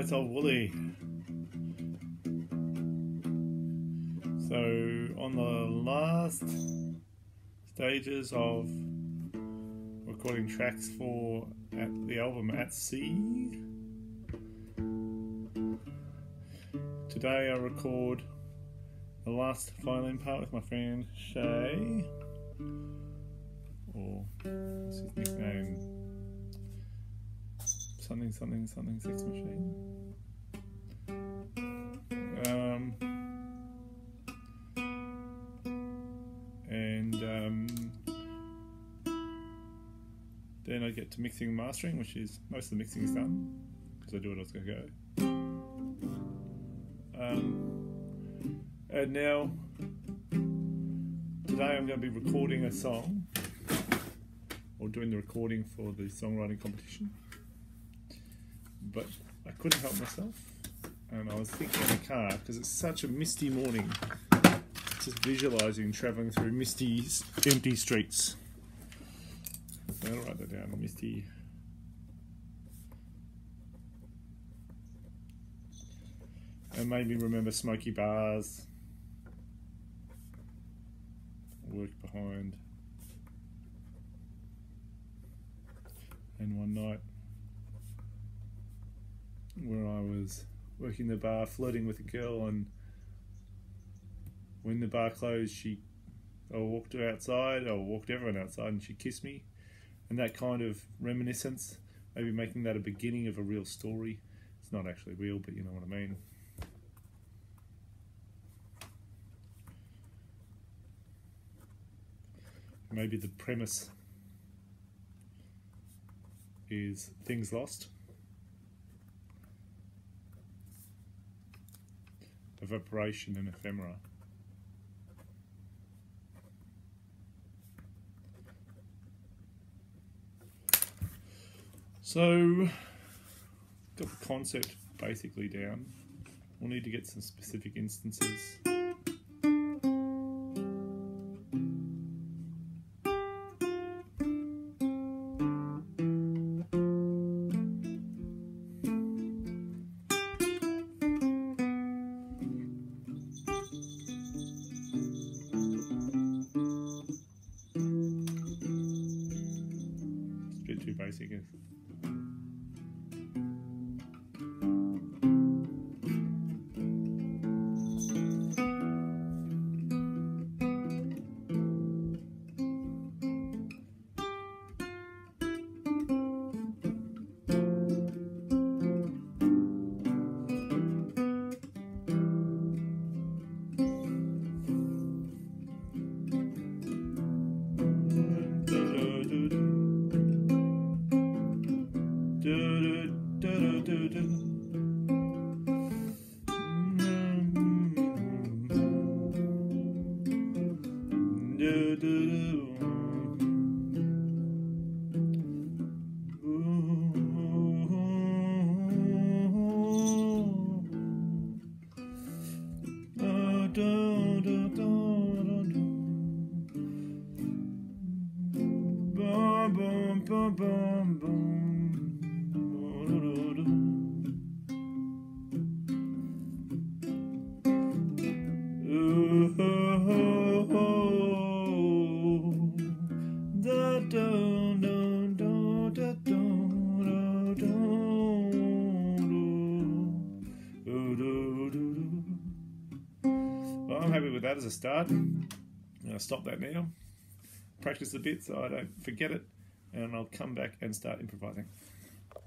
It's old Wooley. So, on the last stages of recording tracks for at the album At Sea, today I record the last violin part with my friend Shay, or what's his nickname? Something something something sex machine. Um, and um, then I get to mixing and mastering, which is most of the mixing is done because I do what I was going to go. Um, and now today I'm going to be recording a song or doing the recording for the songwriting competition but I couldn't help myself. And I was thinking in the car because it's such a misty morning, just visualizing traveling through misty, empty streets. I'll write that down. Misty. And made me remember smoky bars. Work behind. And one night where I was working the bar, flirting with a girl, and when the bar closed, she, I walked her outside, I walked everyone outside, and she kissed me, and that kind of reminiscence, maybe making that a beginning of a real story. It's not actually real, but you know what I mean. Maybe the premise is things lost. Evaporation and ephemera. So, got the concept basically down. We'll need to get some specific instances. Mexico. Basic. Well, I'm happy with that as a start. I'll stop that now. Practice a bit so I don't forget it, and I'll come back and start improvising.